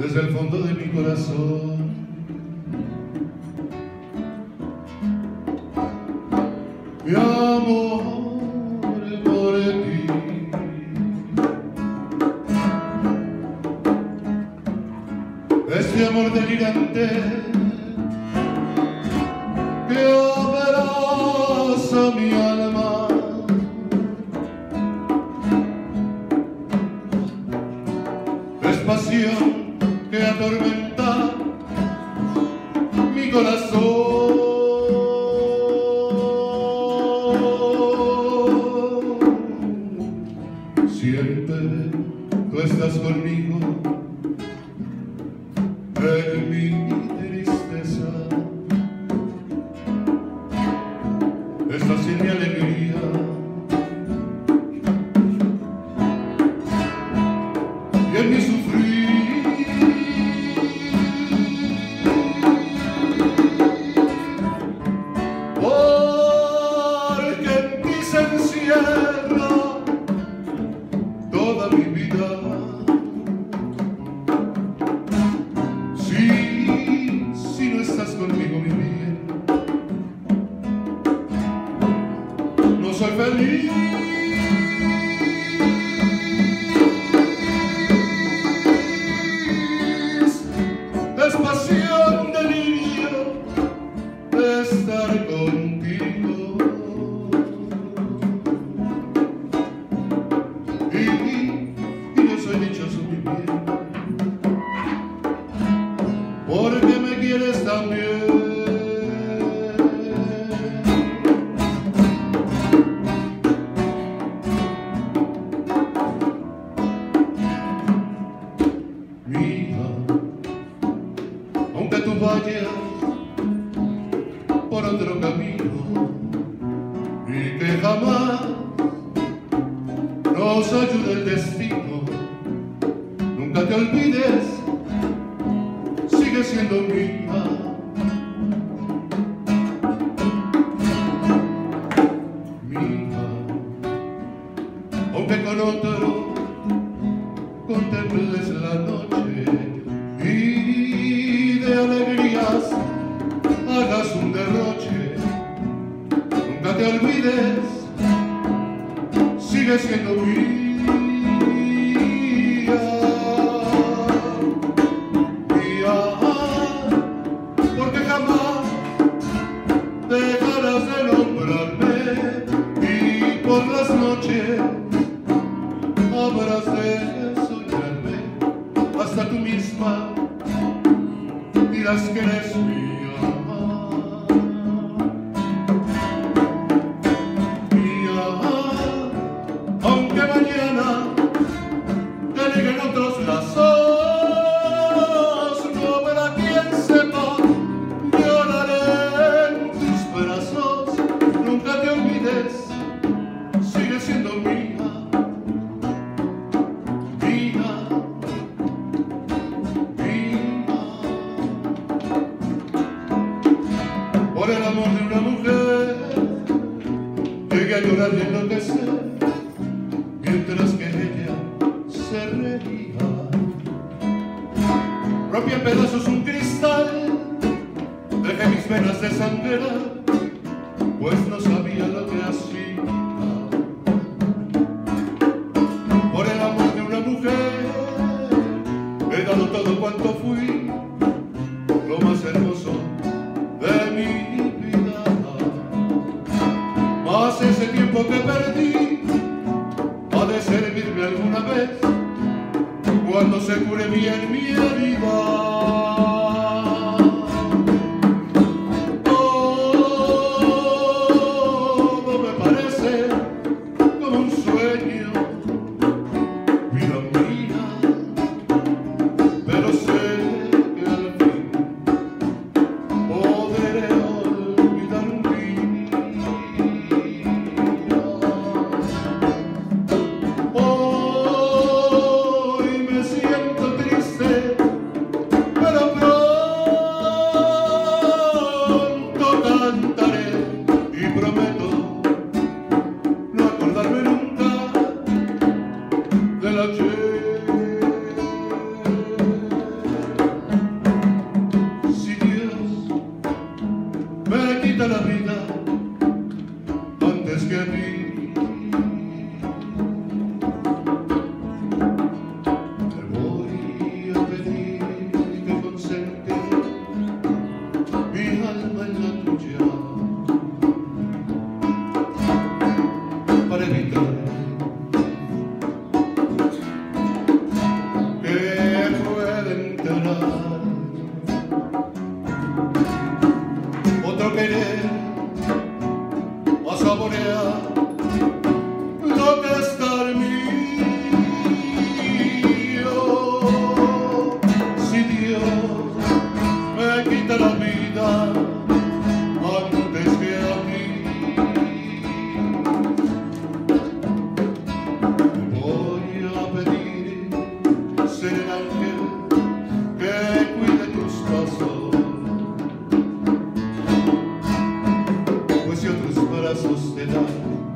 desde el fondo de mi corazón. Mi amor por ti. Este amor delirante que abraza mi alma. Es pasión que atormenta mi corazón. Siempre tú estás conmigo en mi tristeza. Estás en mi alegría. En toda mi Dichoso, mi bien porque me quieres también. Mija, aunque tú vayas por otro camino y que jamás nos ayude el destino, te olvides sigue siendo mía. Mía, aunque con otro contemples la noche y de alegrías hagas un derroche, nunca te olvides, sigue siendo. Mía, aunque mañana te neguen otros lazos, no habrá quien sepa, lloraré en tus brazos, nunca te olvides, sigue siendo mía, mía, mía. Por el amor de una mujer, llegué a llorar y enloquecer, Rompí en pedazos un cristal, dejé mis venas de sangrar, se cure bien mi herida. Todo me parece como un sueño, love. Brazos te dan